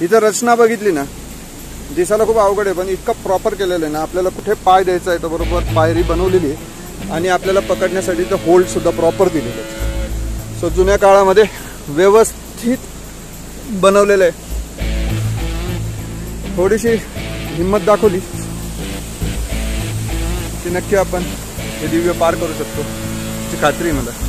इथं रचना बघितली ना दिसायला खूप अवघड आहे पण इतकं प्रॉपर केलेलं आहे ना आपल्याला कुठे पाय द्यायचा आहे तर बरोबर पायरी बनवलेली आहे आणि आपल्याला पकडण्यासाठी तर होल्ड सुद्धा प्रॉपर दिलेले आहे. सो जुन्या काळामध्ये व्यवस्थित बनवलेलं आहे. थोडीशी हिंमत दाखवली की नक्की आपण हे दिव्य पार करू शकतो याची खात्री मला.